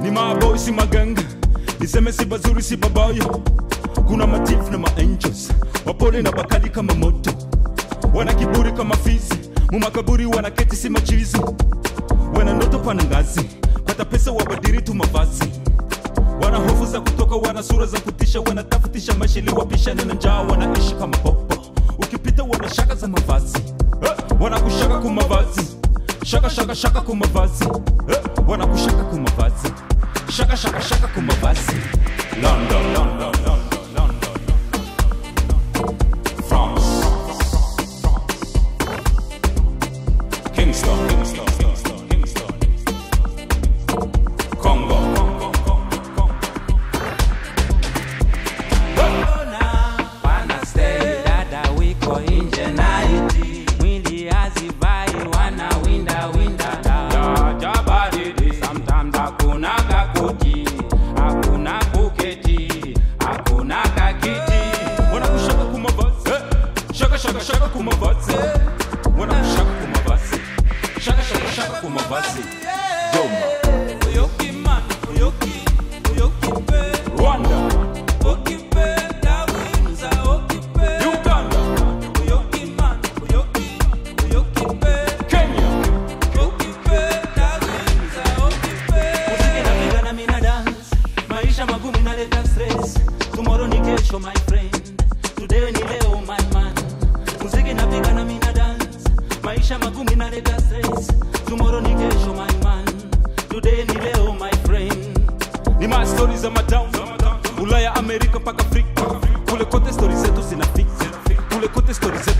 ni maboy si maganga niseme si bazuri si babayo kuna matif na maangels wapole na bakali kama moto wana kiburi kama fizi mumakaburi keti si machizi wana ndoto pana ngazi pata pesa wabadiri tu mavazi wana hofu za kutoka wana sura za kutisha wanatafutisha mashili wapishane na njaa wanaishi kama popo ukipita wana shaka za mavazi eh, wanakushaka kumavazi shaka shaka shaka kumavazi eh, wanakushaka kuma shaka shaka shaka kwa London, London, France. Kingston, Congo. Dada wiko vas-y, Goma. my friend, today my man. dance, tomorrow stori za matown Ulaya, Amerika mpaka Afrika, kule kote stori zetu zinafika, kule kote stori zetu